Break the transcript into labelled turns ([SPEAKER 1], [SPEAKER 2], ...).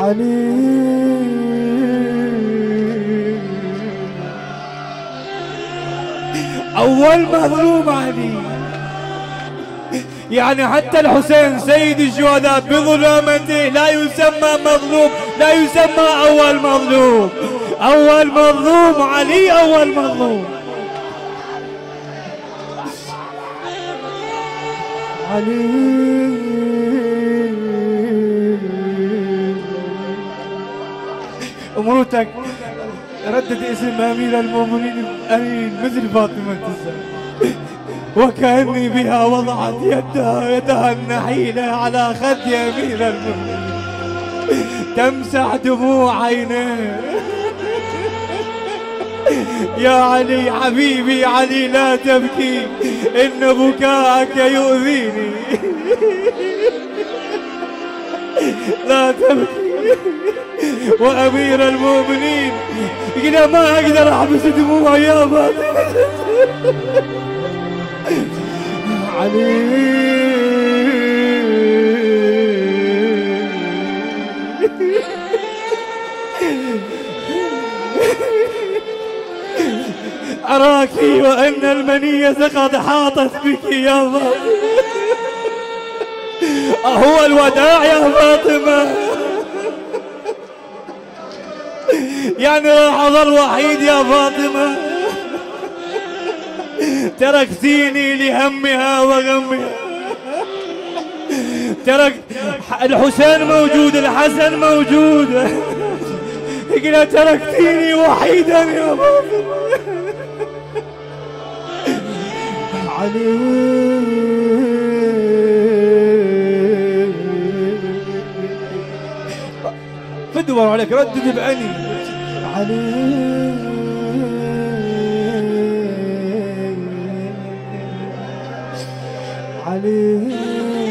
[SPEAKER 1] علي أول مظلوم علي. يعني حتى الحسين سيد الشهداء بظلامته لا يسمى مظلوم لا يسمى أول مظلوم. أول مظلوم علي أول مظلوم. علي امرتك ردد اسم أمير المؤمنين. امين مثل فاطمة الزهراء وكأني بها وضعت يدها يدها النحيله على خد أمير المؤمنين. تمسح دموع عينيه. يا علي حبيبي علي لا تبكي. إن بكاءك يؤذيني. لا تبكي. وأمير المؤمنين. يقول ما أقدر أحبس دموعي يا فاطمة علي. أراك وأن المنية قد حاطت بك يا فاطمة. أهو الوداع يا فاطمة. يعني راح أظل وحيد يا فاطمة. تركتيني لهمها وغمها. ترك الحسين موجود الحسن موجود. قلت تركتيني وحيدا يا فاطمة. علي. فدوا عليك ردد بعيني علي علي